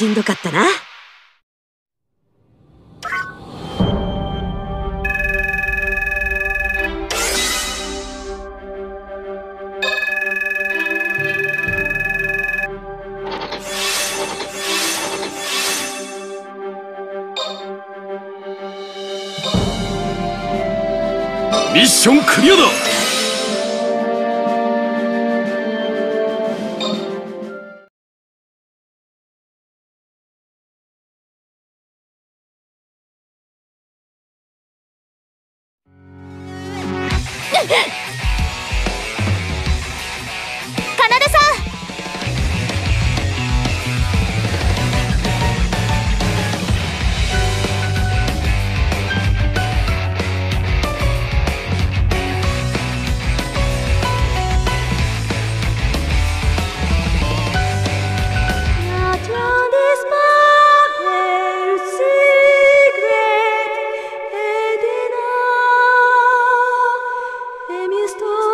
しんどかったな。ミッションクリアだ我。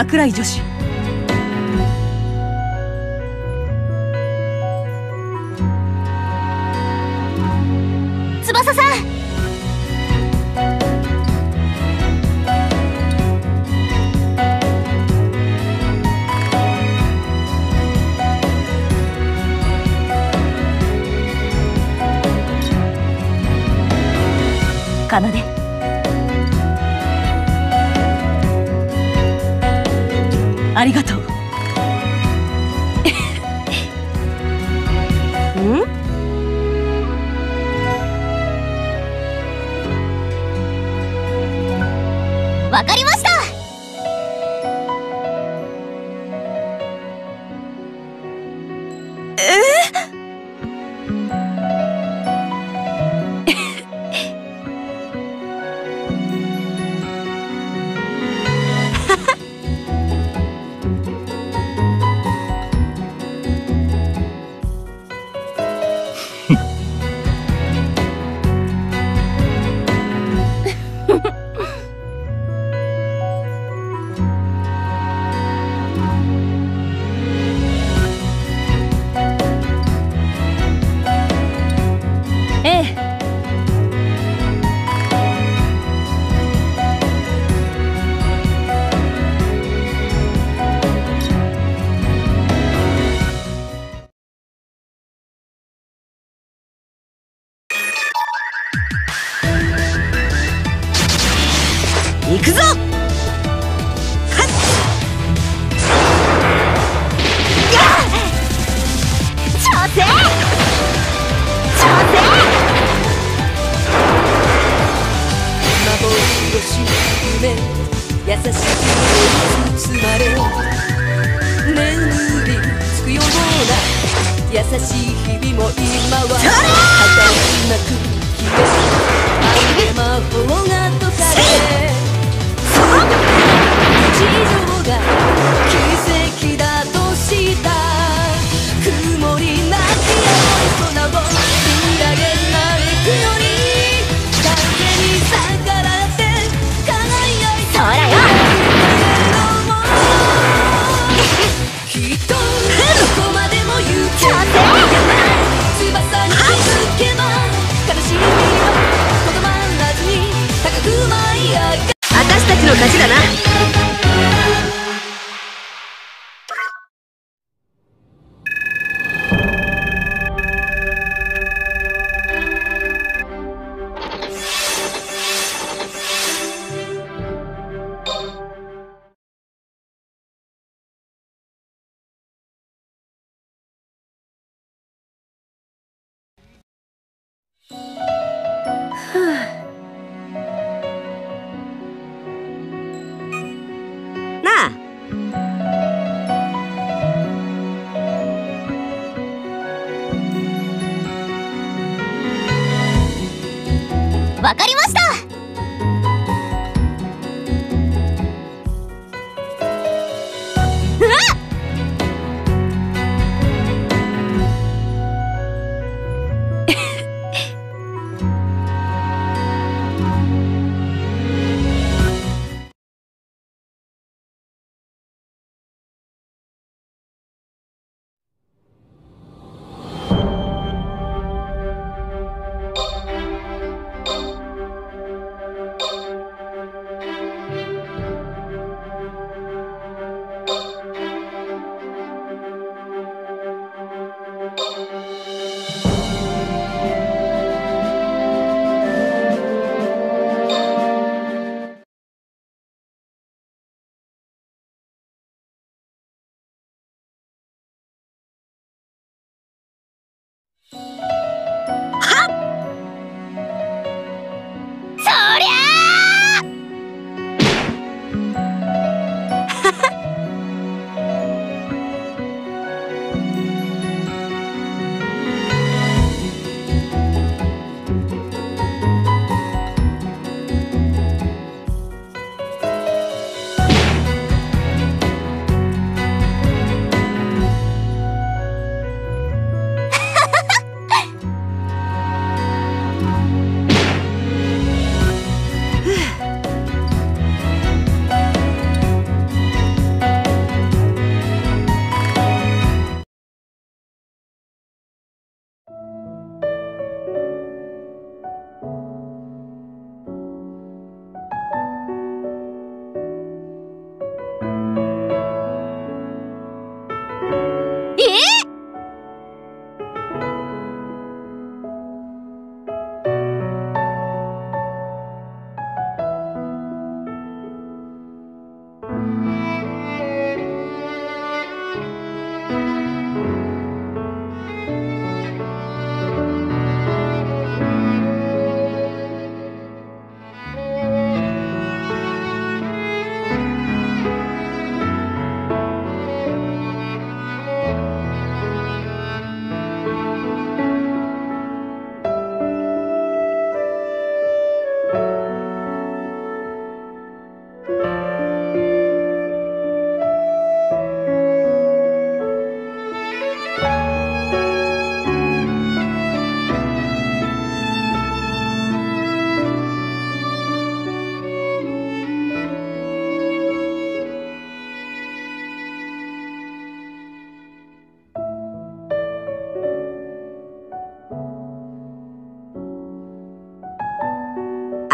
桜井女子。翼さん。奏ありがとう。優しい日々も今は果たしなく消える魔法が解かれ勝ちだな。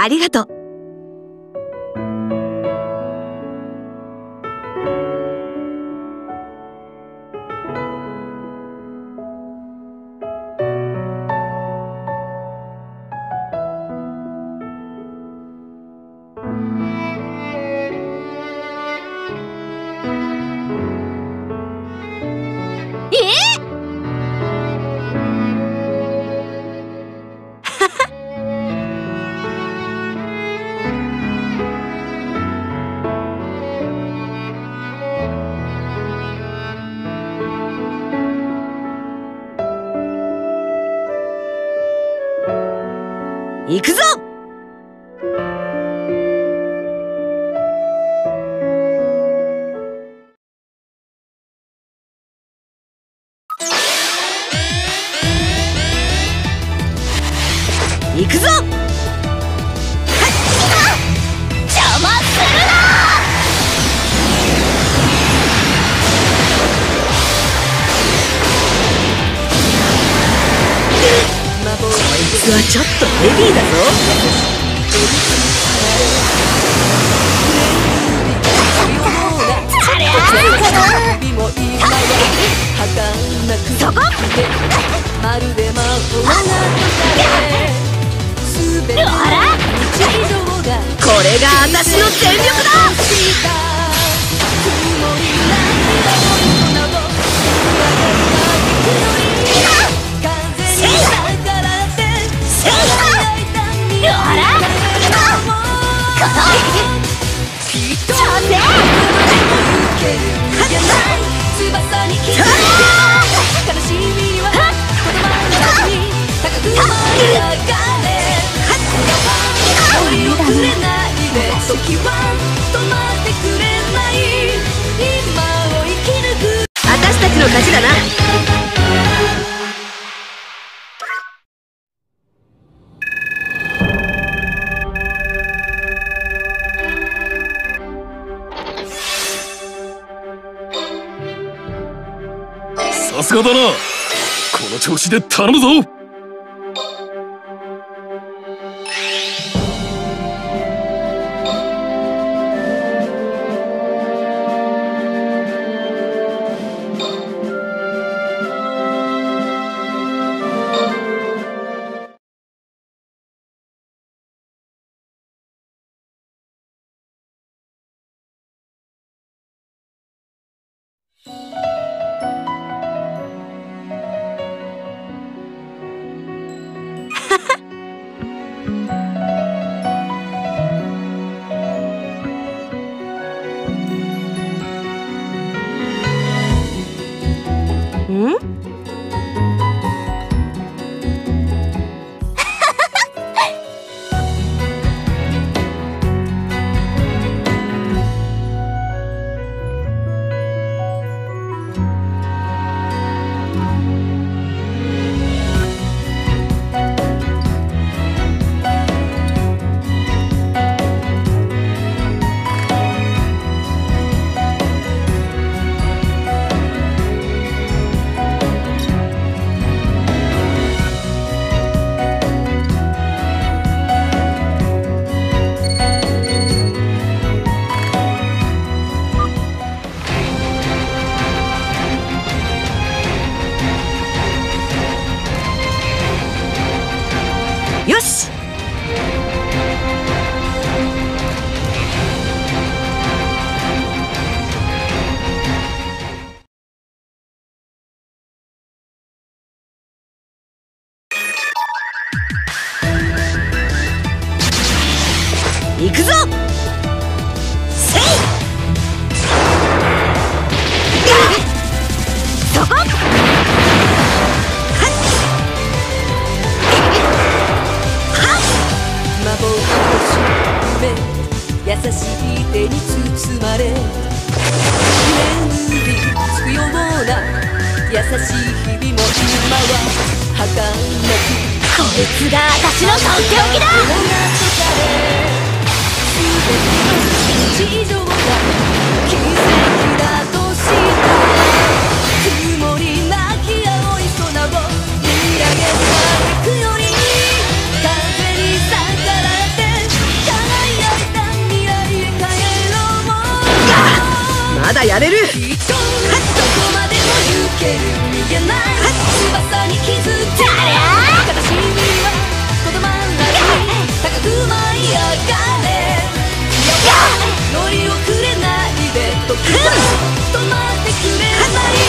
ありがとう。はちょっとヘビーだぞ。これ？が私の全力だ私たちの勝ちだな。この調子で頼むぞ。りドンどこまでも行ける逃げない翼に気づく形にはとどまらない高く舞い上がれ乗り遅れないで時も止まってくれない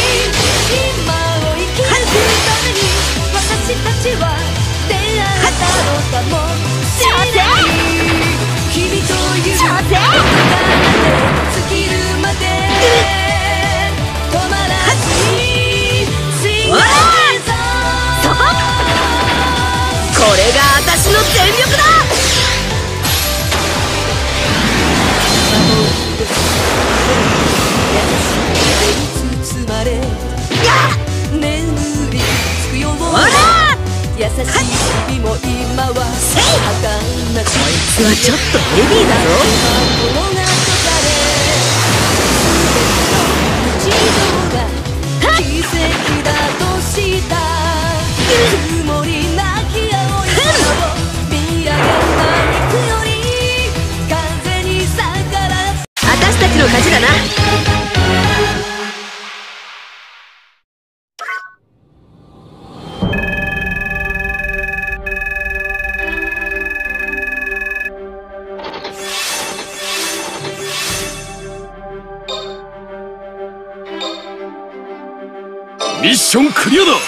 今を生きるために私たちは出会えたのかも全力だ！いつはちょっとヘビーだろはっミッションクリアだ。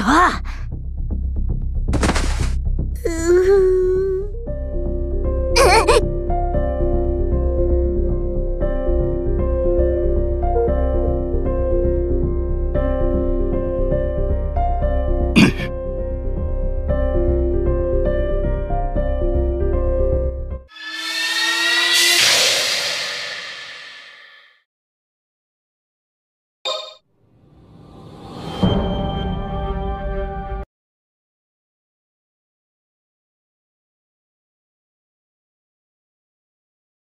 しょ